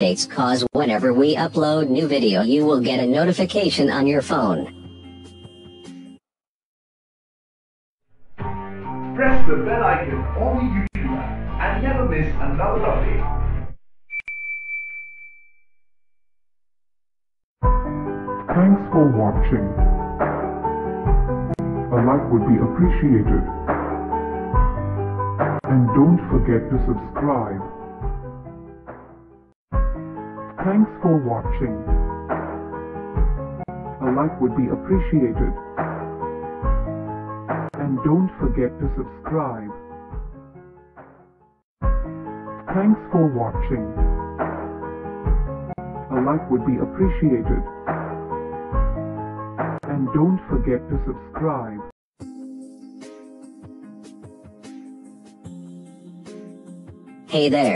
updates cause whenever we upload new video you will get a notification on your phone. Press the bell icon on the YouTube app and never miss another update. Thanks for watching. A like would be appreciated. And don't forget to subscribe. Thanks for watching. A like would be appreciated. And don't forget to subscribe. Thanks for watching. A like would be appreciated. And don't forget to subscribe. Hey there.